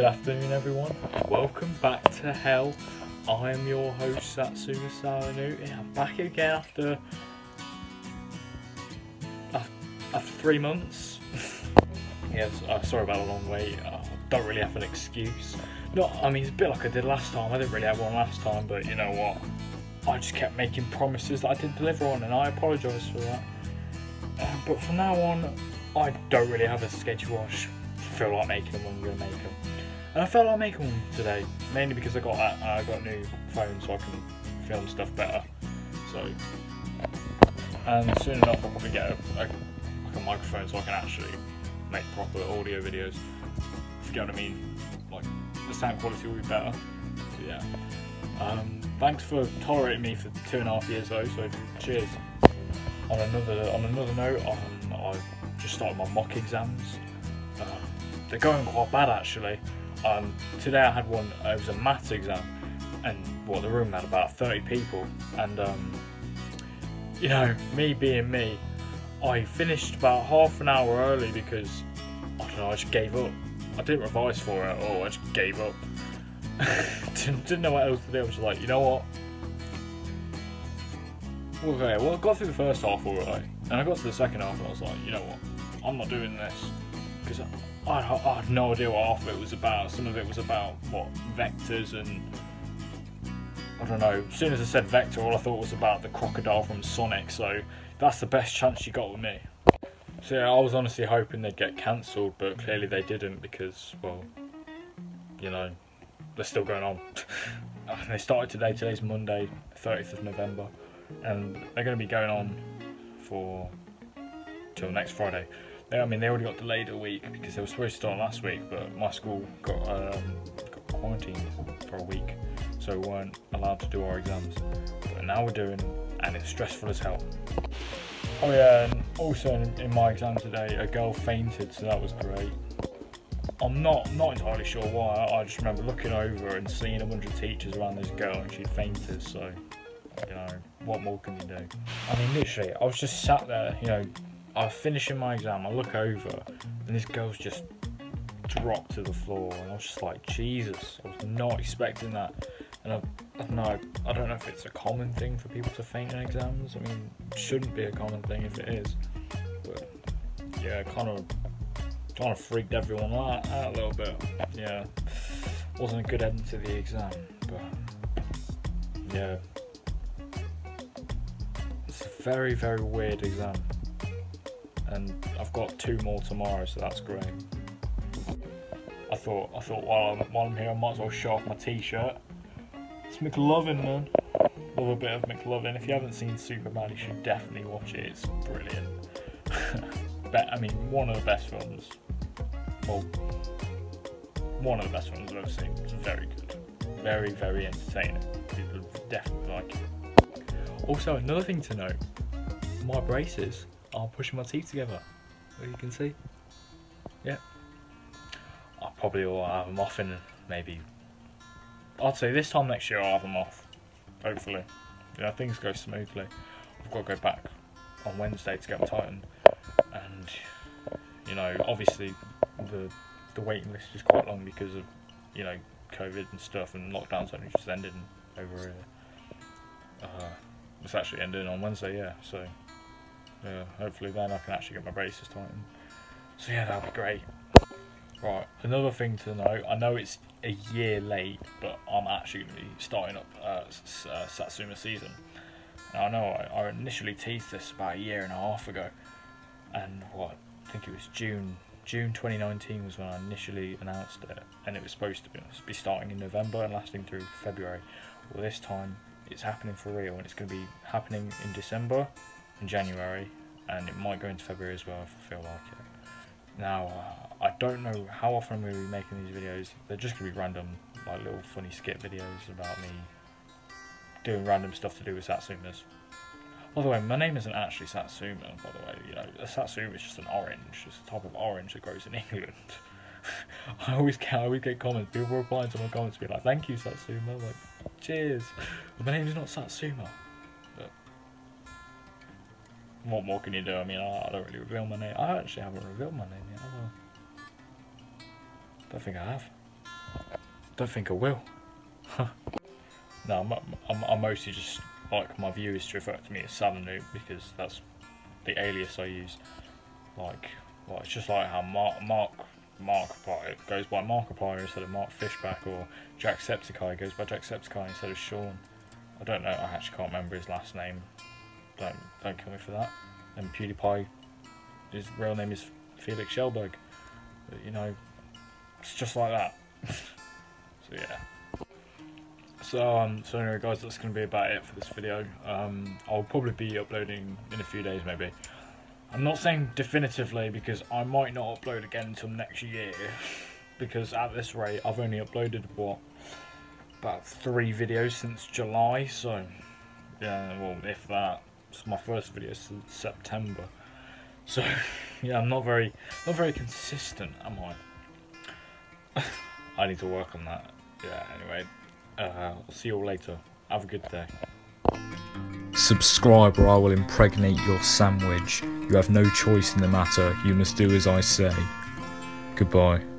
Good afternoon, everyone. Welcome back to Hell. I am your host, Satsuma Salanewt. I'm back again after after three months. yes, uh, sorry about the long wait. I uh, don't really have an excuse. Not, I mean, it's a bit like I did last time. I didn't really have one last time, but you know what? I just kept making promises that I didn't deliver on, and I apologise for that. Uh, but from now on, I don't really have a schedule. I feel like making them. I'm gonna make them. And I felt like making one today, mainly because I got I got a new phone so I can film stuff better. So, and soon enough I'll probably get a, a, like a microphone so I can actually make proper audio videos. If you get what I mean, like the sound quality will be better. Yeah. Um, thanks for tolerating me for two and a half years though. So cheers. On another on another note, um, I just started my mock exams. Uh, they're going quite bad actually. Um, today I had one, it was a maths exam, and what the room had about 30 people, and um, you know, me being me, I finished about half an hour early because I don't know, I just gave up. I didn't revise for it all, I just gave up. didn't, didn't know what else to do, I was like, you know what? Okay, well, I got through the first half alright, and I got to the second half and I was like, you know what? I'm not doing this because I, I, had no idea what half of it was about. Some of it was about what vectors and I don't know. As soon as I said vector, all I thought was about the crocodile from Sonic. So that's the best chance you got with me. So yeah, I was honestly hoping they'd get cancelled, but clearly they didn't because, well, you know, they're still going on. they started today. Today's Monday, 30th of November, and they're going to be going on for till next Friday. I mean, they already got delayed a week because they were supposed to start last week, but my school got, um, got quarantined for a week, so we weren't allowed to do our exams. But now we're doing, and it's stressful as hell. Oh yeah, and also in, in my exam today, a girl fainted, so that was great. I'm not not entirely sure why. I just remember looking over and seeing a bunch of teachers around this girl, and she'd fainted. So, you know, what more can you do? I mean, literally, I was just sat there, you know, I was finishing my exam, I look over, and this girl's just dropped to the floor, and I was just like, Jesus, I was not expecting that. And I, I don't know, I don't know if it's a common thing for people to faint in exams. I mean, shouldn't be a common thing if it is. But yeah, kind of, kind of freaked everyone out, out a little bit. Yeah, wasn't a good end to the exam, but yeah, it's a very, very weird exam and I've got two more tomorrow, so that's great. I thought, I thought while I'm, while I'm here, I might as well show off my t-shirt. It's McLovin, man. Love a bit of McLovin. If you haven't seen Superbad, you should definitely watch it. It's brilliant. I mean, one of the best films. Well, one of the best films I've ever seen. It's very good. Very, very entertaining. People definitely like it. Also, another thing to note, my braces are pushing my teeth together. You can see. Yeah. I probably will have them off in maybe. I'd say this time next year I'll have them off. Hopefully. You know, things go smoothly. I've got to go back on Wednesday to get them tightened. And, you know, obviously the the waiting list is quite long because of, you know, COVID and stuff and lockdowns only just ended over here. Uh, it's actually ending on Wednesday, yeah, so yeah, hopefully then I can actually get my braces tightened. So yeah, that'll be great. Right, another thing to know, I know it's a year late, but I'm actually going to be starting up uh, uh, Satsuma season. Now, I know I, I, initially teased this about a year and a half ago, and what, I think it was June June 2019 was when I initially announced it, and it was supposed to be, be starting in November and lasting through February. Well, this time it's happening for real, and it's going to be happening in December in January, and it might go into February as well if I feel like it. Now, uh, I don't know how often I'm going to be making these videos. They're just going to be random, like little funny skit videos about me doing random stuff to do with Satsumas. By the way, my name isn't actually Satsuma, by the way. You know, a Satsuma is just an orange. It's a type of orange that grows in England. I always get, I always get comments. People replying to my comments, to be like, "Thank you, Satsuma." Like, cheers. But my name's not Satsuma. What more can you do? I mean, I, I don't really reveal my name. I actually haven't revealed my name yet, I? Don't think I have. don't think I will. no, I'm, I'm, I'm, mostly just like my viewers to refer to me as Salanewt because that's the alias I use. Like, it's just like how Mark Mark Markiplier goes by Markiplier instead of Mark Fischbach, or Jacksepticeye goes by Jacksepticeye instead of Sean. I don't know. I actually can't remember his last name. Don't don't kill me for that. And PewDiePie, his real name is Felix Kjellberg. But, you know, it's just like that. so yeah. So um, so anyway, guys, that's going to be about it for this video. Um, I'll probably be uploading in a few days, maybe. I'm not saying definitively because I might not upload again until next year. Because at this rate, I've only uploaded what about three videos since July. So yeah, well, if that. It's my first video since September. So yeah, I'm not very not very consistent, am I? I need to work on that. Yeah. Anyway, uh, I'll see you all later. Have a good day. Subscribe or I will impregnate your sandwich. You have no choice in the matter. You must do as I say. Goodbye.